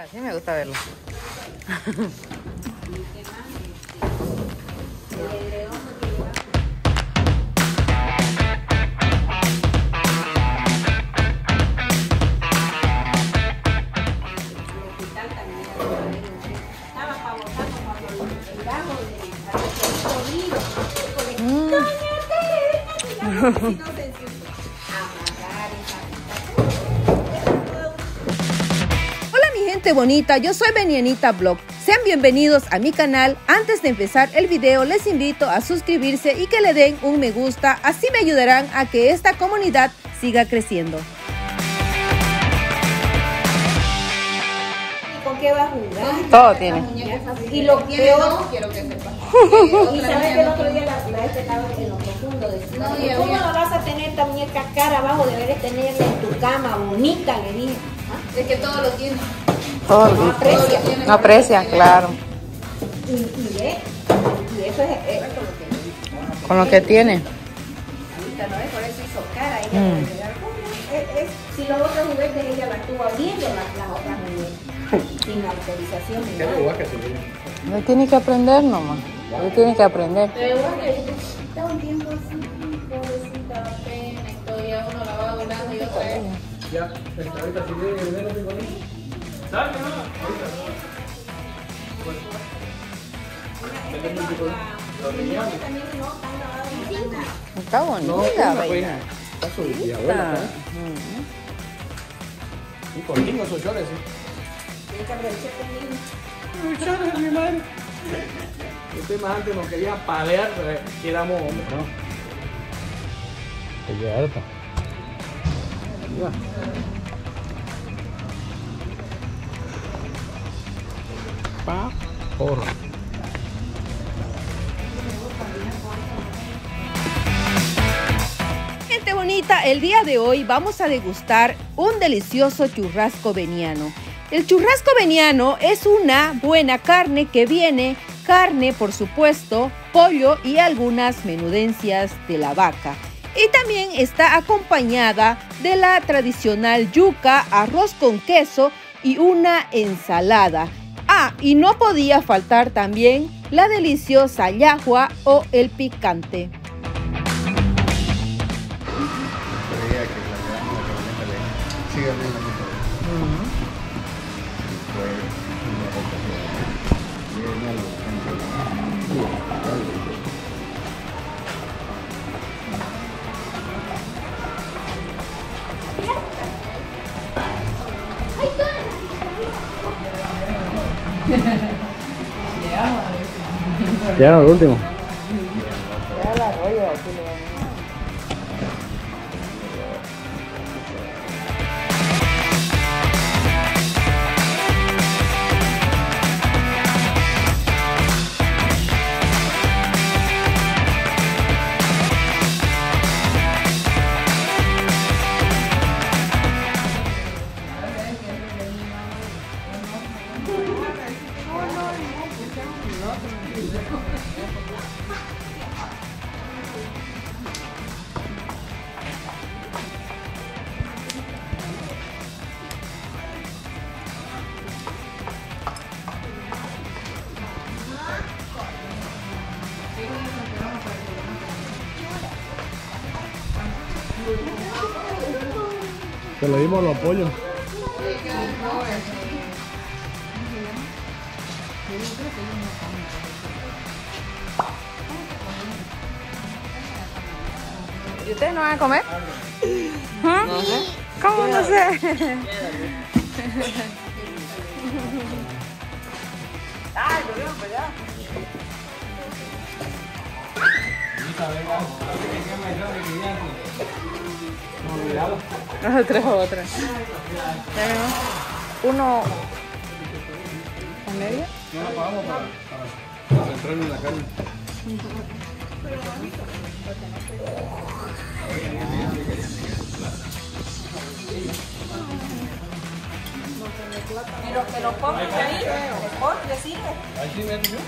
Ahora sí me gusta verlo. gente bonita, yo soy Benianita Blog. Sean bienvenidos a mi canal. Antes de empezar el video les invito a suscribirse y que le den un me gusta, así me ayudarán a que esta comunidad siga creciendo. ¿Con qué va a jugar? Todo tiene. Y lo peor, quiero que sepa. y sabes que el otro día la, la este estaba en lo profundo de No, ¿Cómo no vas a tener esta muñeca cara abajo? Deberes tenerla en tu cama, bonita, le dije. ¿Ah? Es que todo lo tiene. Todo No aprecia. No aprecia, claro. Y, y ve, y eso es, es con lo que Con lo que tiene. ahorita no es, por eso hizo cara. Ella Mm. puede llegar, "¿Cómo? Es- es- si los otros juguetes ella la estuvo abriendo las, las otras muñecas, sin autorización ni nada. Le tiene que aprender nomás. Le tiene que aprender. Pero igual que está un tiempo así, pobrecita, pena y todo, y a uno la va volando y otra vez. Ya, ahorita si viene el dinero, tengo No. Está No, bonita, reina. Está su y abuela. Y con niños chores, mi madre. Más antes nos quería palear, pero que éramos hombres, ¿no? Ya. Porra. Gente bonita, el día de hoy vamos a degustar un delicioso churrasco veniano. El churrasco veniano es una buena carne que viene carne, por supuesto, pollo y algunas menudencias de la vaca. Y también está acompañada de la tradicional yuca, arroz con queso y una ensalada. Ah, y no podía faltar también la deliciosa yahua o el picante. No, el último. Se le dimos los pollos. ¿Y ustedes no van a comer? ¿Ah? ¿Cómo no sé? Ay, lo vieron para allá. Otra, otra. Ya vemos. Uno. ¿En medio? No la pagamos para, para concentrarnos en la carne. Y los que lo ponen ahí, mejor le sirve. Ahí sí me dio.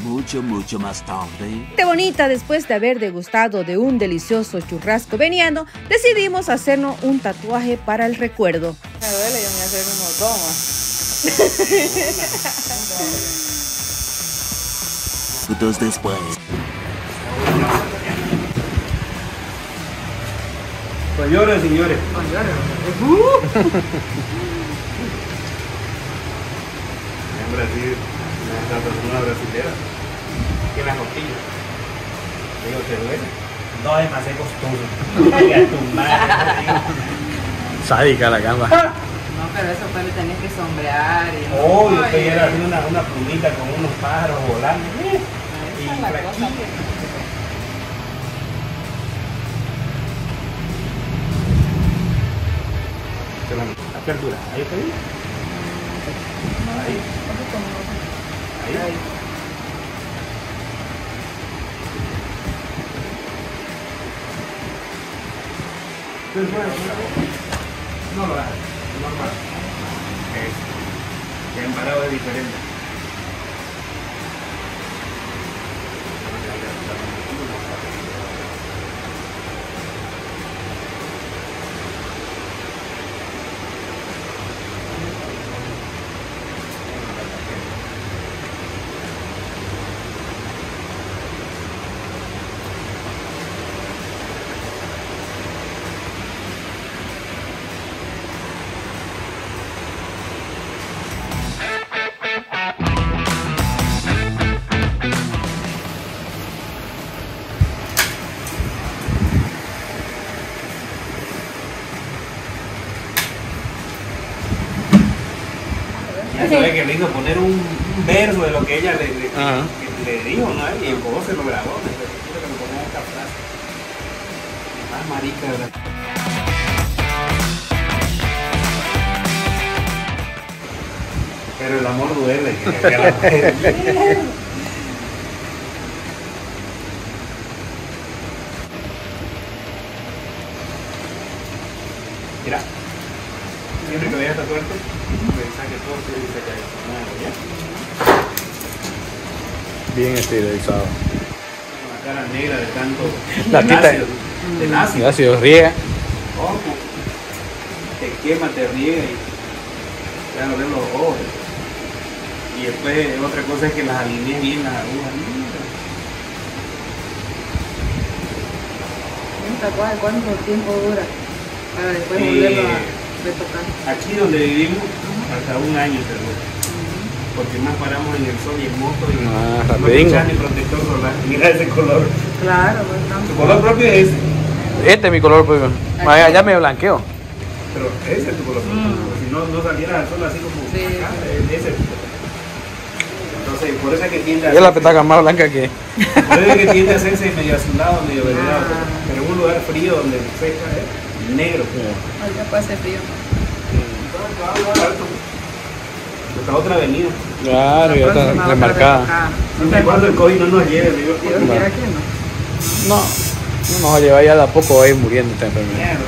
Mucho, mucho más tarde. Gente bonita, después de haber degustado de un delicioso churrasco veniano, decidimos hacernos un tatuaje para el recuerdo. Me duele, yo me voy a hacer unos dos. Minutos después. Señores, señores. En Brasil, una persona brasilera. Que las costillas. Digo, ¿te duele? No, es más de costumbre. a tu madre. Sádica la cama. No, pero eso fue le tenés que sombrear y... Oh, yo estoy haciendo una, una plumita con unos pájaros volando. esa es la cosa que- Apertura. Ahí está bien. Ahí. Ahí. No lo hagas, normal. Es, que embarado es diferente. Sabes que lindo poner un, verso de lo que ella le, le, Ajá. que le dijo, ¿no? Y el juego se lo grabó. Necesito que me pongan esta frase. Ah, marica, ¿verdad? Pero el amor duele. que la mujer- Mira, siempre que veas esta suerte, pensá que todo se dice que hay nuevo, ¿ya? Bien estilizado. Con la cara negra de tanto La del tita- ácido, del ácido. El ácido riega. Ojo, te quema, te riega y te van a doler los ojos. Y después otra cosa es que las alinees bien las agujas. ¿Cuánto tiempo dura? Para después Eh, volverlo a retocar. Aquí donde vivimos, hasta un año se dura. Porque más paramos en el sol y en moto y Ah, no ni protector solar. Mira ese color. Claro, pues Tu color propio es ese. Este es mi color, pues. Vaya, ya me blanqueó. Pero ese es tu color. Si no, no salieras al sol así como Sí. acá, ese es tu color. Entonces, por eso es que tiende a es la petaca más blanca que. Por eso es que tiende a hacerse medio azulado, medio verdado. Ah. Pero en un lugar frío donde seca es negro. Ay, ya puede ser frío. Esta otra avenida. Claro, ya está próxima va a estar remarcada. y cuando el COVID no nos lleve, digo. Dios quiera que no. No, no nos va a llevar ya de a poco va a ir muriendo esta enfermedad.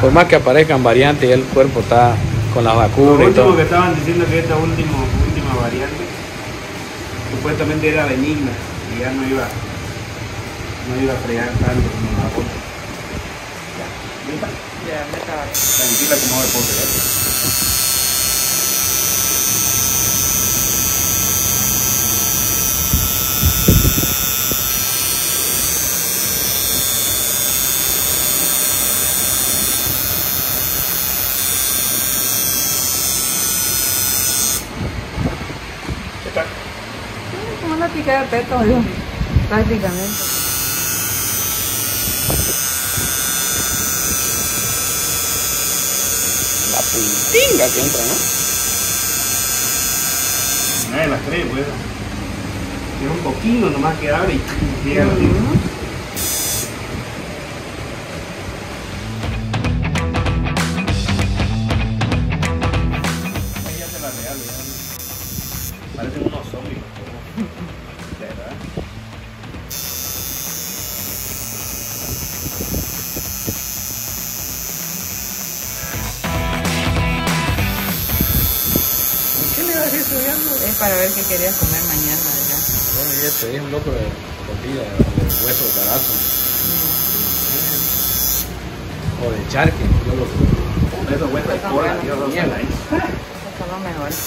Por más que aparezcan variantes, ya el cuerpo está con las Lo vacunas y último todo. que estaban diciendo que esta último, última variante supuestamente era benigna y ya no iba, no iba a fregar tanto como la otra. Ya, ¿lista? Ya, me estaba. Tranquila como de pote. Una de peto. Prácticamente. La puntinga que entra, ¿no? Nadie las cree, pues. Es un poquito nomás que abre y llega ¿Qué le vas a ir estudiando? Es para ver qué querías comer mañana, ya. Bueno, ya te dije un loco de comida, de hueso de carazo. O de charque, yo lo Eso, Pues son por buenos. Dios, Mierda. Esos son los mejores.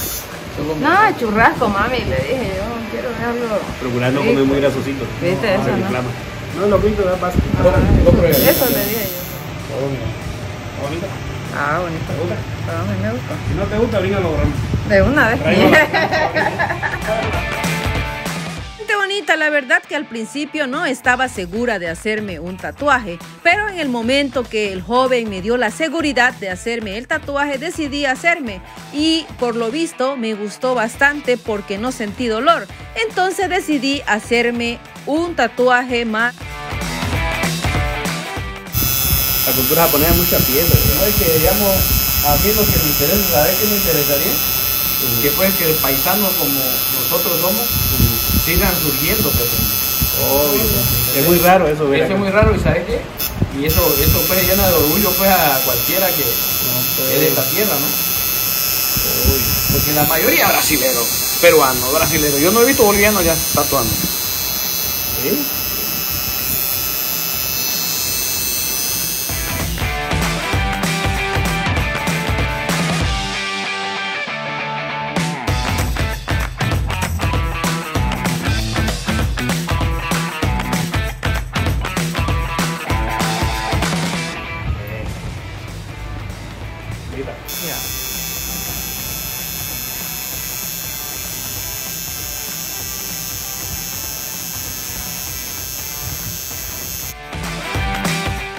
No, churrasco, mami, le dije yo. Quiero verlo. Procurando rico. comer muy grasosito. ¿Viste eso, Se no? reclama. No, lo pinto, da paso. Eso le dije yo. ¿Está bonito? Ah, bonito. ¿Te gusta? Pero a mí me gusta. Si no te gusta, brinca lo. De una vez. Bonita, la verdad que al principio no estaba segura de hacerme un tatuaje, pero en el momento que el joven me dio la seguridad de hacerme el tatuaje, decidí hacerme y por lo visto me gustó bastante porque no sentí dolor. Entonces decidí hacerme un tatuaje más. La cultura japonesa es mucha pieza. No, es que digamos, a mí lo que me interesa, ¿sabes qué me interesaría? Que pues que paisanos como nosotros somos sigan surgiendo, pero Obvio. Es muy raro eso, ver eso es muy raro y ¿sabes qué? Y eso, eso pues llena de orgullo pues a cualquiera que es de esta tierra, ¿no? Porque la mayoría brasileros, peruanos, brasileros. Yo no he visto bolivianos ya tatuando. ¿Sí?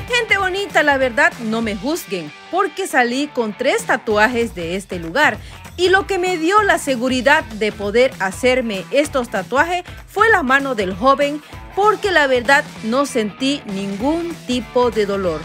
Gente bonita, la verdad, no me juzguen, porque salí con tres tatuajes de este lugar. Y lo que me dio la seguridad de poder hacerme estos tatuajes fue la mano del joven, porque la verdad no sentí ningún tipo de dolor.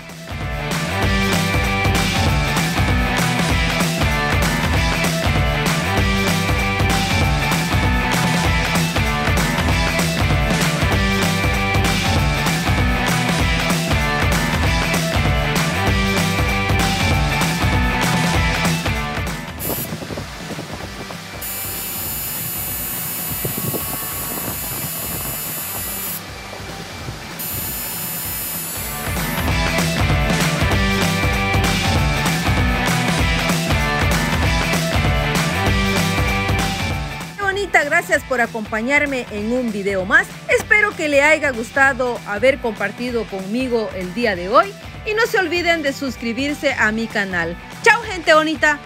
Por acompañarme en un video más. Espero que le haya gustado haber compartido conmigo el día de hoy y no se olviden de suscribirse a mi canal. Chao gente bonita.